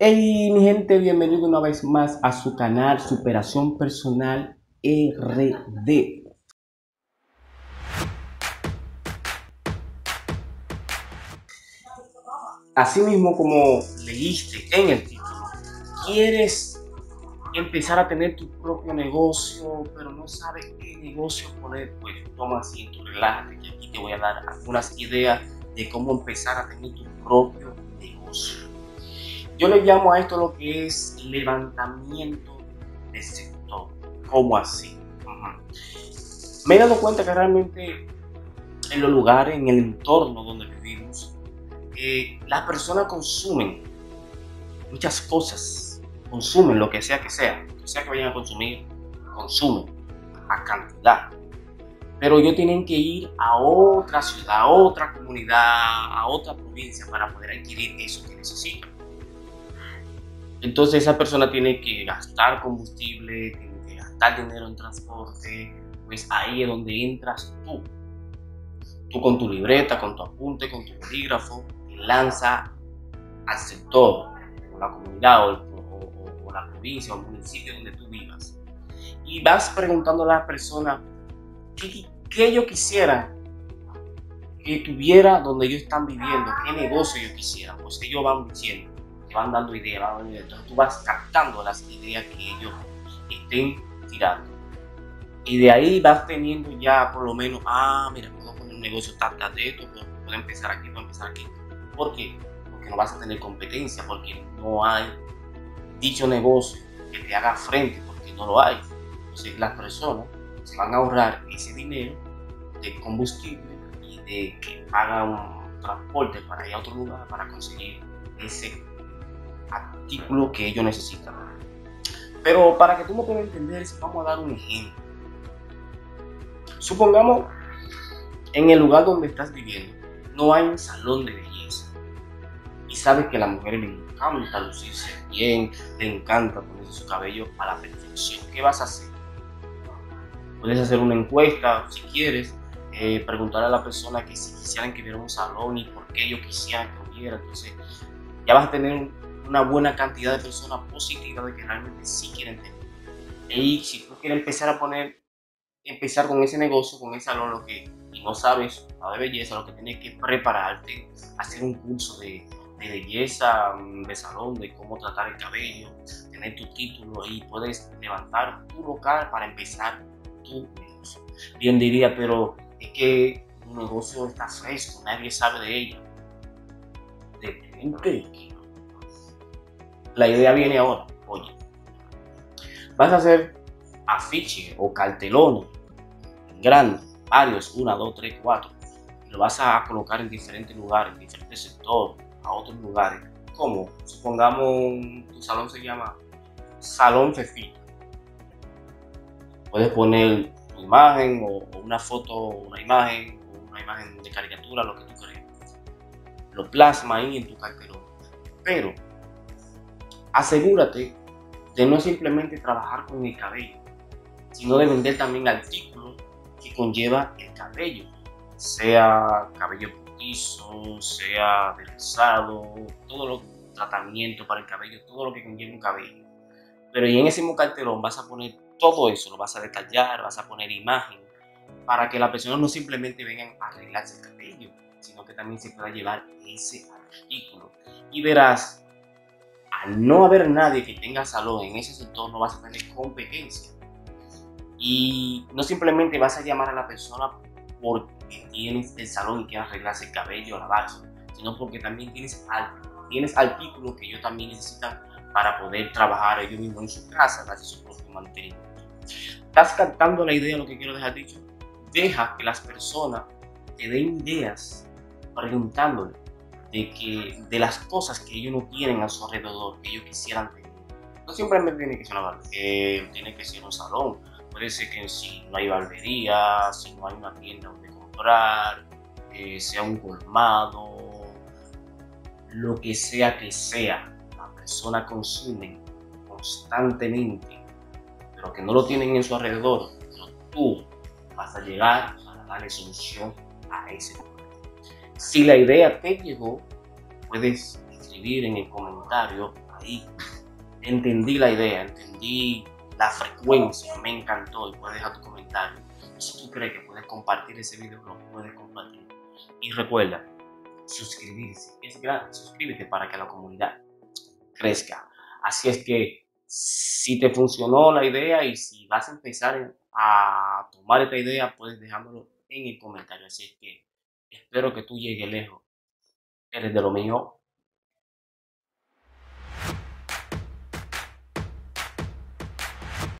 Hey mi gente, bienvenido una vez más a su canal Superación Personal RD. Así mismo como leíste en el título, quieres empezar a tener tu propio negocio, pero no sabes qué negocio poner, pues toma asiento, relájate, que aquí te voy a dar algunas ideas de cómo empezar a tener tu propio negocio. Yo le llamo a esto lo que es levantamiento de sector. ¿Cómo así? Me he dado cuenta que realmente en los lugares, en el entorno donde vivimos, eh, las personas consumen muchas cosas, consumen lo que sea que sea, lo que sea que vayan a consumir, consumen a cantidad. Pero ellos tienen que ir a otra ciudad, a otra comunidad, a otra provincia para poder adquirir eso que necesitan. Entonces esa persona tiene que gastar combustible, tiene que gastar dinero en transporte, pues ahí es donde entras tú. Tú con tu libreta, con tu apunte, con tu bolígrafo, te lanza al sector, o la comunidad, o, la provincia, o el municipio donde tú vivas. Y vas preguntando a la persona qué, ellos quisieran que tuviera donde ellos están viviendo, qué negocio ellos quisieran, pues ellos van diciendo te van dando ideas. Entonces tú vas captando las ideas que ellos estén tirando. Y de ahí vas teniendo ya por lo menos, ah, mira, puedo poner un negocio tal, de esto, puedo, empezar aquí, puedo empezar aquí. ¿Por qué? Porque no vas a tener competencia, porque no hay dicho negocio que te haga frente, porque no lo hay. Entonces las personas se van a ahorrar ese dinero de combustible y de que hagan un transporte para ir a otro lugar para conseguir ese artículo que ellos necesitan. Pero para que tú me puedas entender, vamos a dar un ejemplo. Supongamos en el lugar donde estás viviendo no hay un salón de belleza y sabes que a la mujer le encanta lucirse bien, le encanta ponerse su cabello a la perfección. ¿Qué vas a hacer? Puedes hacer una encuesta si quieres, eh, preguntar a la persona que si quisieran que hubiera un salón y por qué ellos quisieran que hubiera. Entonces, ya vas a tener una buena cantidad de personas positivas de que realmente sí quieren tener. Y si tú quieres empezar a poner, empezar con ese negocio, con ese salón, lo que y no sabes nada de belleza, lo que tienes que prepararte, hacer un curso de, de belleza, de salón, de cómo tratar el cabello, tener tu título y puedes levantar tu local para empezar tu negocio. Bien diría, pero es que un negocio está fresco, nadie sabe de ella. Depende la idea viene ahora. Oye, vas a hacer afiches o cartelones grandes, varios, una, dos, tres, cuatro. Lo vas a colocar en diferentes lugares, en diferentes sectores, a otros lugares. Como, supongamos, tu salón se llama Salón Fefi. Puedes poner tu imagen o, una foto, una imagen, una imagen de caricatura, lo que tú creas. Lo plasma ahí en tu cartelón. Pero asegúrate de no simplemente trabajar con el cabello, sino de vender también artículos que conlleva el cabello, sea cabello postizo, sea delgazado, todo lo tratamiento para el cabello, todo lo que conlleva un cabello. Pero en ese mismo vas a poner todo eso, lo vas a detallar, vas a poner imagen, para que las personas no simplemente vengan a arreglarse el cabello, sino que también se pueda llevar ese artículo. Y verás al no haber nadie que tenga salón en ese sector, no vas a tener competencia. Y no simplemente vas a llamar a la persona porque tienes el salón y quieres arreglarse el cabello o lavarse, sino porque también tienes, tienes artículos que ellos también necesitan para poder trabajar ellos mismos en su casa, darse su propio mantenimiento. ¿Estás captando la idea de lo que quiero dejar dicho? Deja que las personas te den ideas preguntándole de, que, de las cosas que ellos no tienen a su alrededor, que ellos quisieran tener. No simplemente tiene que ser una barbería, tiene que ser un salón. Puede ser que si no hay barbería, si no hay una tienda donde comprar, eh, sea un colmado, lo que sea que sea, la persona consume constantemente, pero que no lo tienen en su alrededor, pero tú vas a llegar a darle solución a ese problema. Si la idea te llegó, puedes escribir en el comentario ahí entendí la idea, entendí la frecuencia, me encantó y puedes dejar tu comentario. si tú crees que puedes compartir ese video, lo puedes compartir. Y recuerda, suscribirse. Es gratis, suscríbete para que la comunidad crezca. Así es que si te funcionó la idea y si vas a empezar a tomar esta idea, puedes dejármelo en el comentario. Así es que espero que tú llegues lejos. Eres de lo mío.